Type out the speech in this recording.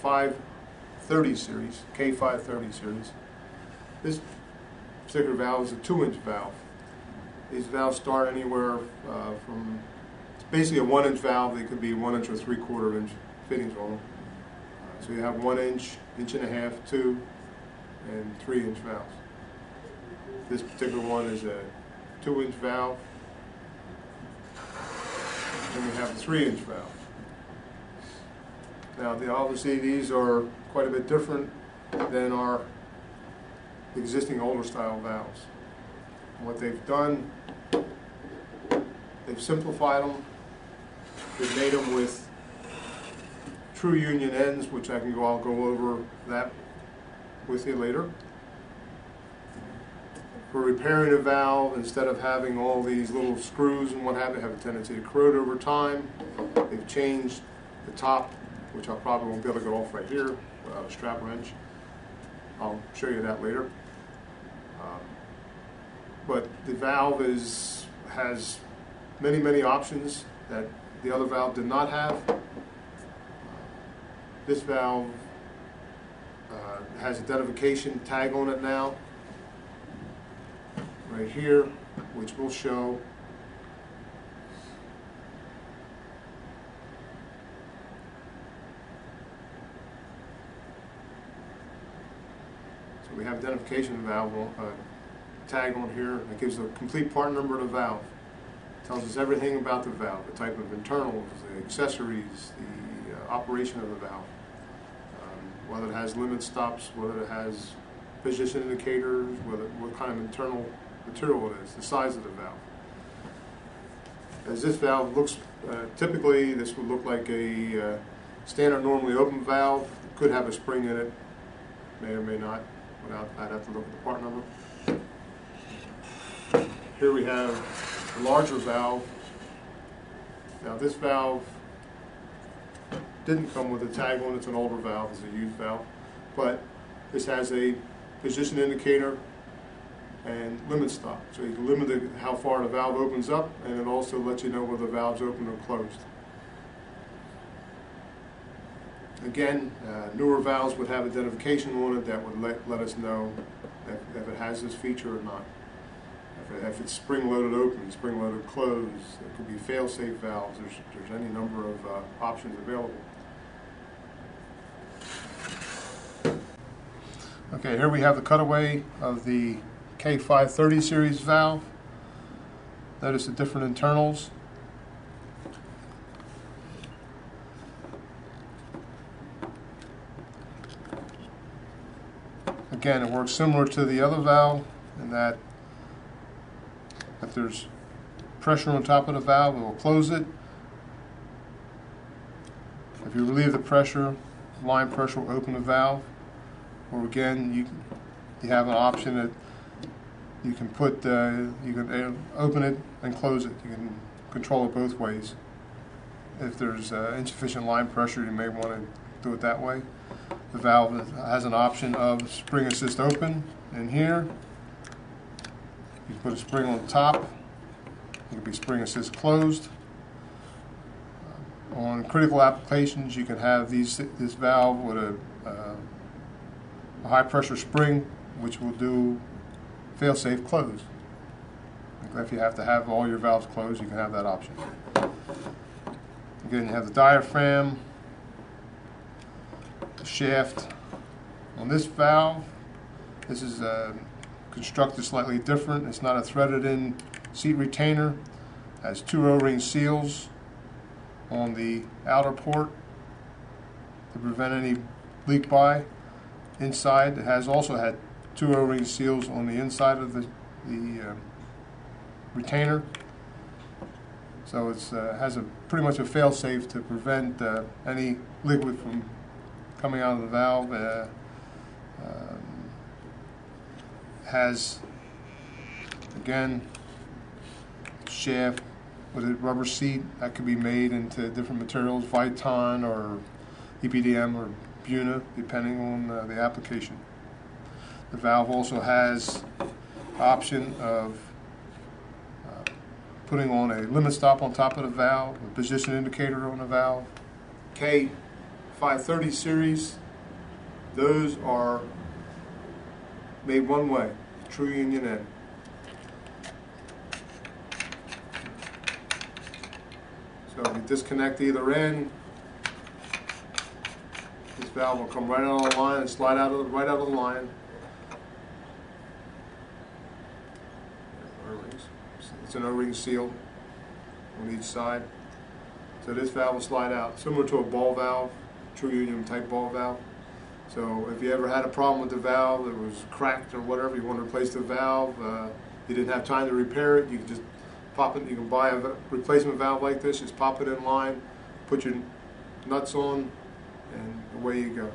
530 series, K530 series. This particular valve is a two-inch valve. These valves start anywhere uh, from, it's basically a one-inch valve, they could be one inch or three-quarter inch fittings on them. Uh, So you have one inch, inch and a half, two, and three-inch valves. This particular one is a two-inch valve. Then we have a three-inch valve. Now, the, these are quite a bit different than our existing older style valves. What they've done, they've simplified them, they've made them with true union ends, which I can go, I'll go over that with you later. For repairing a valve, instead of having all these little screws and what have you, have a tendency to corrode over time, they've changed the top, which I probably won't be able to get off right here without a strap wrench. I'll show you that later. Um, But the valve is, has many, many options that the other valve did not have. This valve uh, has identification tag on it now, right here, which will show we have identification valve, uh, tag on here, that gives the complete part number of the valve. Tells us everything about the valve, the type of internals, the accessories, the uh, operation of the valve. Um, Whether it has limit stops, whether it has position indicators, whether, what kind of internal material it is, the size of the valve. As this valve looks, uh, typically, this would look like a uh, standard normally open valve, could have a spring in it, may or may not, without, I'd have to look at the part number. Here we have a larger valve. Now this valve didn't come with a tag on, it. it's an older valve, it's a used valve, but this has a position indicator and limit stop. So you can limit the- how far the valve opens up, and it also lets you know whether the valve's open or closed. Again, uh, newer valves would have identification on it that would let, let us know if, if it has this feature or not. If, it, if it's spring-loaded open, spring-loaded closed, it could be fail-safe valves, there's, there's any number of uh, options available. Okay, here we have the cutaway of the K530 series valve. Notice the different internals. Again, it works similar to the other valve in that if there's pressure on top of the valve, it will close it. If you relieve the pressure, line pressure will open the valve. Or again, you you have an option that you can put uh, you can uh, open it and close it. You can control it both ways. If there's uh, insufficient line pressure, you may want to do it that way. The valve has an option of spring assist open in here. You can put a spring on top. It can be spring assist closed. On critical applications, you can have these this valve with a, uh, a high pressure spring, which will do fail-safe close. If you have to have all your valves closed, you can have that option. Again, you have the diaphragm, shaft. On this valve, this is uh, constructed slightly different. It's not a threaded-in seat retainer. It has two O-ring seals on the outer port to prevent any leak by. Inside, it has also had two O-ring seals on the inside of the, the uh, retainer. So it uh, has a pretty much a fail-safe to prevent uh, any liquid from coming out of the valve. Uh, um, has again shaft with a rubber seat that could be made into different materials, Viton or EPDM or Buna, depending on uh, the application. The valve also has option of uh, putting on a limit stop on top of the valve, a position indicator on the valve. 530 series, those are made one way, true union end. So if you disconnect either end, this valve will come right out of the line and slide out of the, right out of the line. It's an O-ring seal on each side. So this valve will slide out, similar to a ball valve, true union type ball valve. So if you ever had a problem with the valve, that was cracked or whatever, you want to replace the valve, uh, you didn't have time to repair it, you can just pop it, you can buy a replacement valve like this, just pop it in line, put your nuts on, and away you go.